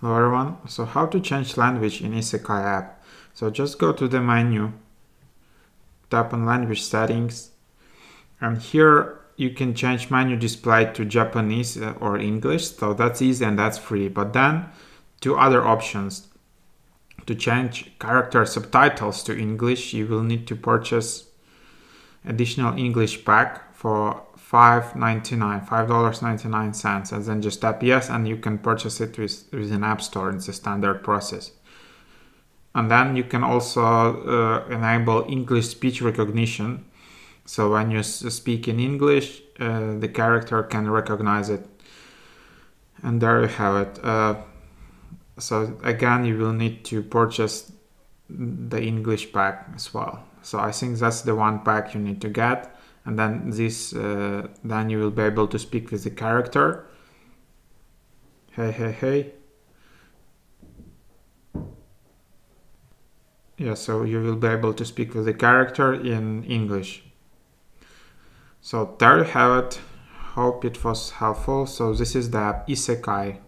Hello everyone. So how to change language in Isekai app. So just go to the menu, tap on language settings, and here you can change menu display to Japanese uh, or English. So that's easy and that's free. But then two other options. To change character subtitles to English, you will need to purchase additional English pack for $5.99, $5.99 and then just tap yes and you can purchase it with, with an app store. It's a standard process. And then you can also uh, enable English speech recognition. So when you speak in English, uh, the character can recognize it. And there you have it. Uh, so again, you will need to purchase the English pack as well. So I think that's the one pack you need to get and then this uh, then you will be able to speak with the character. Hey hey hey. Yeah so you will be able to speak with the character in English. So there you have it. Hope it was helpful. So this is the isekai